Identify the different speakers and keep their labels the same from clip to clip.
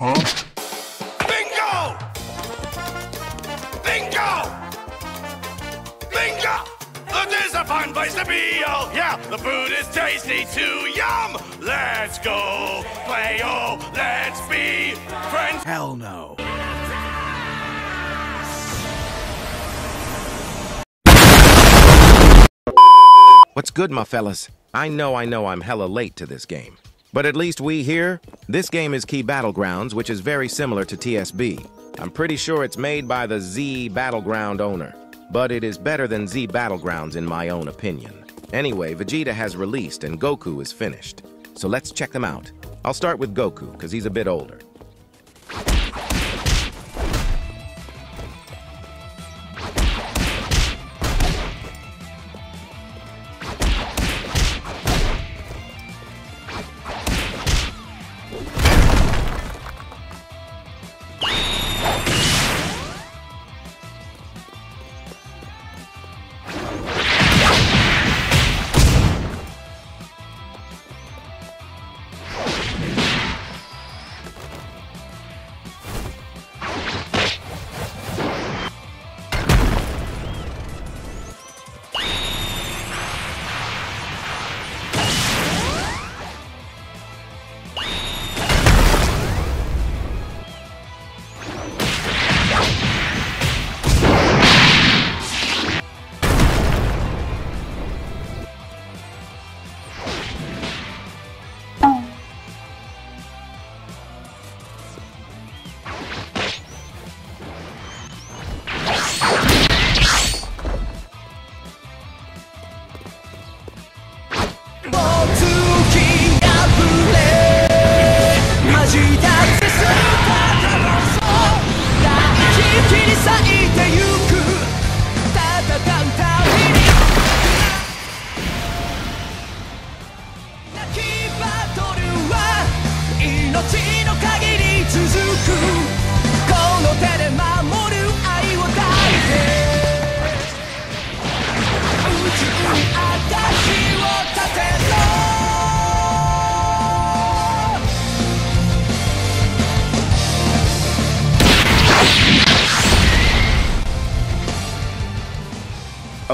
Speaker 1: Bingo! Bingo! Bingo! This is a fun place to be, oh yeah! The food is tasty too, yum! Let's go play, oh, let's be friends!
Speaker 2: Hell no.
Speaker 3: What's good, my fellas? I know, I know I'm hella late to this game. But at least we here, this game is KI Battlegrounds, which is very similar to TSB. I'm pretty sure it's made by the Z Battleground owner, but it is better than Z Battlegrounds in my own opinion. Anyway, Vegeta has released and Goku is finished. So let's check them out. I'll start with Goku, because he's a bit older.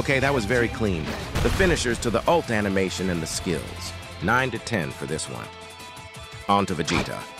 Speaker 3: Okay, that was very clean. The finishers to the ult animation and the skills. 9 to 10 for this one. On to Vegeta.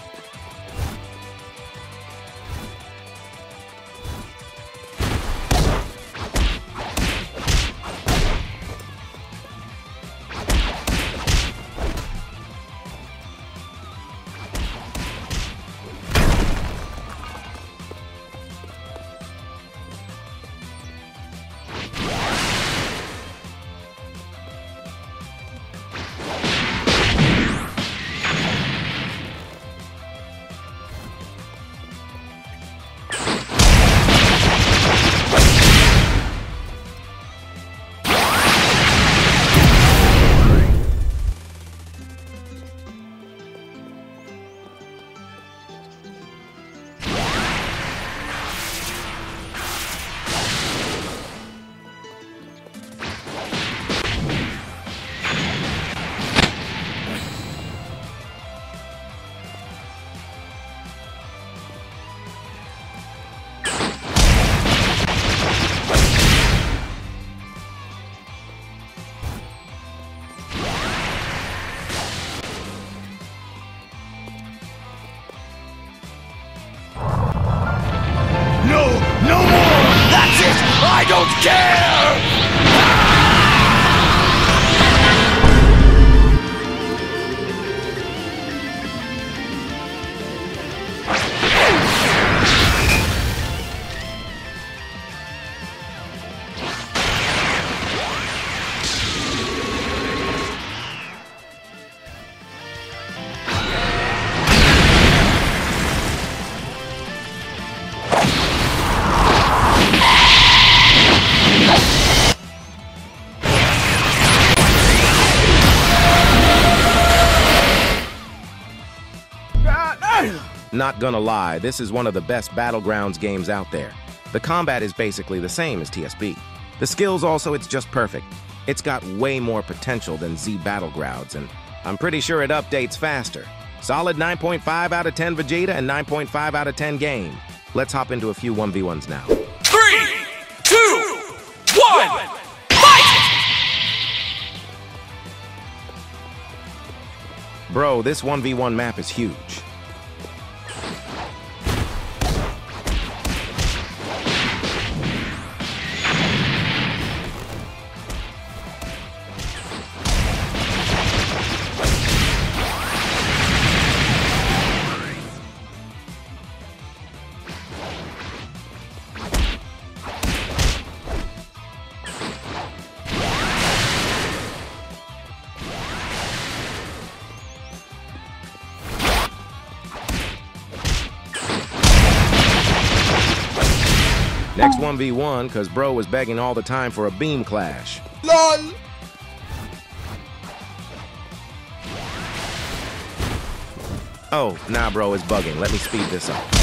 Speaker 3: Not gonna lie, this is one of the best Battlegrounds games out there. The combat is basically the same as TSB. The skills also, it's just perfect. It's got way more potential than Z Battlegrounds, and I'm pretty sure it updates faster. Solid 9.5 out of 10 Vegeta and 9.5 out of 10 game. Let's hop into a few 1v1s now.
Speaker 1: Three, two, one, fight!
Speaker 3: Bro, this 1v1 map is huge. Next 1v1, cause bro was begging all the time for a beam clash.
Speaker 1: LOL!
Speaker 3: Oh, nah bro, it's bugging. Let me speed this up.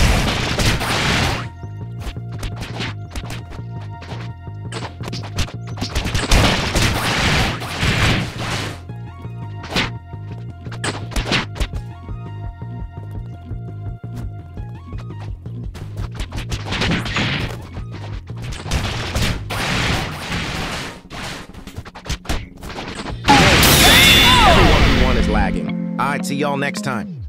Speaker 3: All right, see y'all next time.